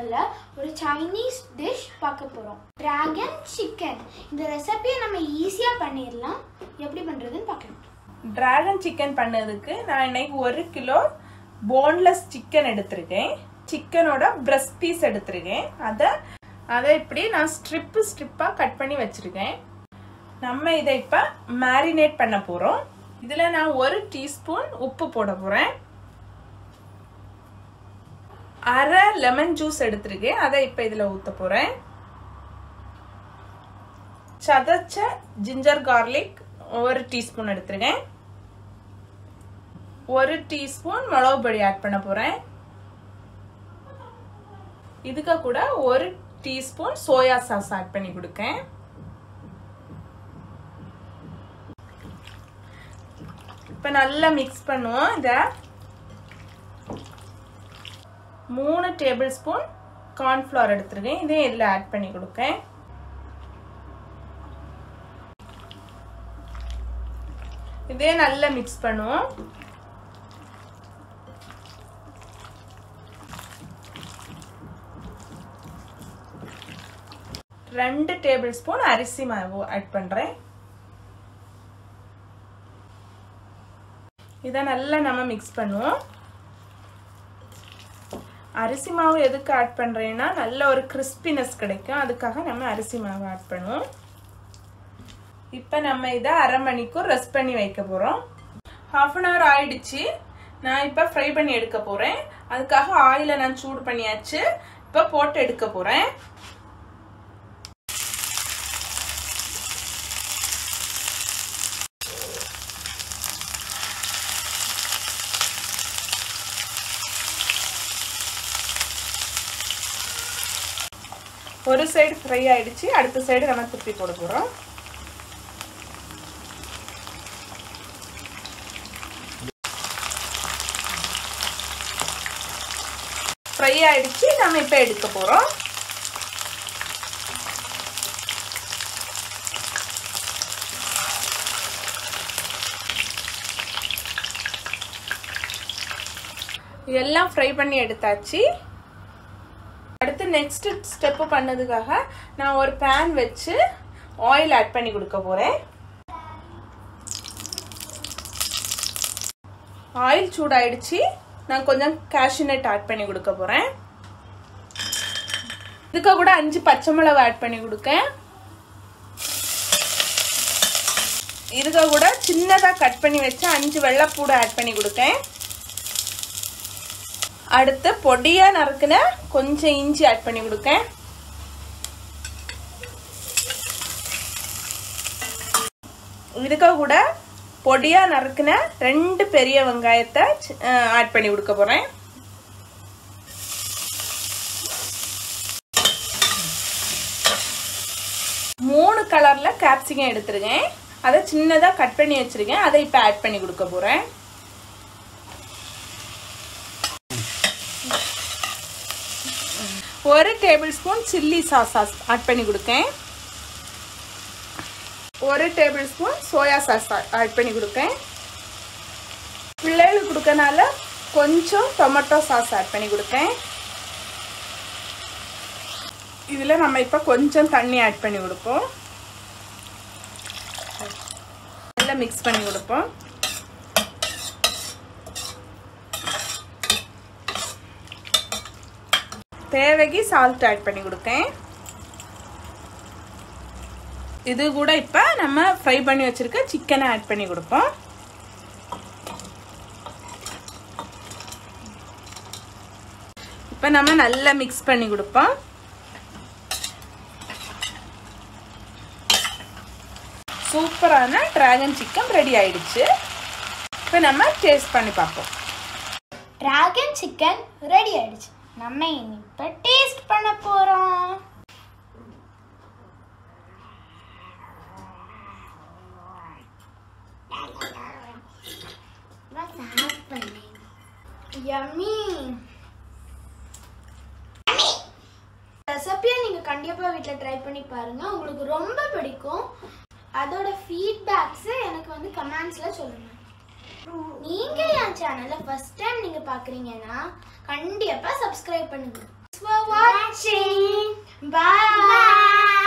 சேனல்ல ஒரு Chinese dish பார்க்க போறோம். டிராகன் சிக்கன் இந்த ரெசிபியை நம்ம ஈஸியா பண்ணிடலாம் எப்படி பண்றதுன்னு பார்க்கலாம். டிராகன் சிக்கன் பண்ணதுக்கு நான் இன்னைக்கு ஒரு கிலோ போன்லெஸ் சிக்கன் எடுத்திருக்கேன். சிக்கனோட பிரஸ்ட் பீஸ் எடுத்திருக்கேன். அதை அதை இப்படி நான் ஸ்ட்ரிப்பு ஸ்ட்ரிப்பாக கட் பண்ணி வச்சுருக்கேன். நம்ம இதை இப்போ மேரினேட் பண்ண போகிறோம் இதில் நான் ஒரு டீஸ்பூன் உப்பு போட போகிறேன் அரை லெமன் ஜூஸ் எடுத்திருக்கேன். அதை இப்போ இதில் ஊற்ற போகிறேன் சதச்ச ஜிஞ்சர் கார்லிக் ஒரு டீஸ்பூன் எடுத்திருக்கேன். ஒரு டீஸ்பூன் மிளகு பொடி ஆட் பண்ண போறேன். இதுக்கு கூட ஒரு டீஸ்பூன் சோயா சாஸ் ஆட் பண்ணி கொடுக்கேன். இப்போ நல்லா மிக்ஸ் பண்ணுவோம். இதை மூணு டேபிள் ஸ்பூன் கார்ன்ஃப்ளவர் எடுத்துருக்கேன். இதையும் இதில் ஆட் பண்ணி கொடுக்கேன். இதே நல்லா மிக்ஸ் பண்ணுவோம். ரெண்டு டேபிள் ஸ்பூன் அரிசி மாவு ஆட் பண்றேன். இதை நல்லா நம்ம மிக்ஸ் பண்ணுவோம். அரிசி மாவு எதுக்கு ஆட் பண்ணுறேன்னா நல்ல ஒரு கிறிஸ்பினஸ் கிடைக்கும். அதுக்காக நம்ம அரிசி மாவு ஆட் பண்ணுவோம். இப்போ நம்ம இதை அரை மணிக்கும் ரெஸ்ட் பண்ணி வைக்க போகிறோம் ஹாஃப் அன் ஹவர் ஆயிடுச்சு. நான் இப்போ ஃப்ரை பண்ணி எடுக்க போகிறேன் அதுக்காக ஆயிலை நான் சூடு பண்ணியாச்சு. இப்போ போட்டு எடுக்க போகிறேன் ஒரு சைடு ஃப்ரை ஆகிடுச்சு அடுத்த சைடு நம்ம திருப்பி போட போகிறோம் ஃப்ரை ஆகிடுச்சு நம்ம இப்போ எடுக்க போகிறோம் எல்லாம் ஃப்ரை பண்ணி எடுத்தாச்சு. நெக்ஸ்ட் ஸ்டெப்பு பண்ணதுக்காக நான் ஒரு பேன் வச்சு ஆயில் ஆட் பண்ணி கொடுக்க போகிறேன் ஆயில் சூடாயிடுச்சு. நான் கொஞ்சம் கேஷ்யூநட் ஆட் பண்ணி கொடுக்க போகிறேன் இதுக்கு கூட அஞ்சு பச்சை மிளகு ஆட் பண்ணி கொடுக்கேன். இதுக்கு கூட சின்னதாக கட் பண்ணி வச்சு அஞ்சு வெள்ளைப்பூடு ஆட் பண்ணி கொடுக்கேன். அடுத்து பொடியாக நறுக்குன கொஞ்சம் இஞ்சி ஆட் பண்ணி கொடுக்கேன். இதுக்க கூட பொடியாக நறுக்குன ரெண்டு பெரிய வெங்காயத்தை ஆட் பண்ணி கொடுக்க போகிறேன் மூணு கலரில் கேப்சிகம் எடுத்துருக்கேன். அதை சின்னதாக கட் பண்ணி வச்சுருக்கேன். அதை இப்போ ஆட் பண்ணி கொடுக்க போகிறேன் ஒரு table spoon chilli sauce sauce add பண்ணி கொடுக்கேன். ஒரு table spoon soya sauce add பண்ணி கொடுக்கேன். பிள்ளைகளுக்கு கொடுக்கறனால கொஞ்சம் டொமேட்டோ சாஸ் ஆட் பண்ணி கொடுக்கேன். இதில் நம்ம இப்போ கொஞ்சம் தண்ணி ஆட் பண்ணி கொடுப்போம். நல்லா மிக்ஸ் பண்ணி கொடுப்போம். தேவைக்கு சால்ட் ஆட் பண்ணி கொடுக்கேன் இது கூட இப்போ நம்ம ஃப்ரை பண்ணி வச்சுருக்க சிக்கனை ஆட் பண்ணி கொடுப்போம். இப்போ நம்ம நல்லா மிக்ஸ் பண்ணி கொடுப்போம். சூப்பரான டிராகன் சிக்கன் ரெடி ஆயிடுச்சு. இப்போ நம்ம டேஸ்ட் பண்ணி பார்ப்போம். டிராகன் சிக்கன் ரெடி ஆயிடுச்சு. நம்ம இனி டேஸ்ட் பண்ண போறோம். யம்மி ரெசிபியை நீங்கள் கண்டிப்பாக வீட்டில் ட்ரை பண்ணி பாருங்கள் உங்களுக்கு ரொம்ப பிடிக்கும். அதோட ஃபீட்பேக்ஸை எனக்கு வந்து கமெண்ட்ஸில் சொல்லுங்கள் நீங்க சேனலை ஃபர்ஸ்ட் டைம் நீங்க பாக்குறீங்கன்னா கண்டிப்பா சப்ஸ்கிரைப் பண்ணுங்க. For watching. Bye.